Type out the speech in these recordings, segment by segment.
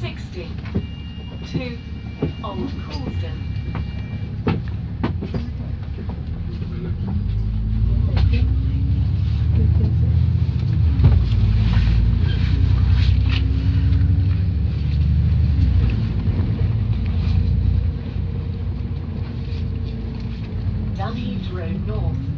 60 to Old Coulsdon. Dunheath Road North.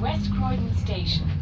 West Croydon Station.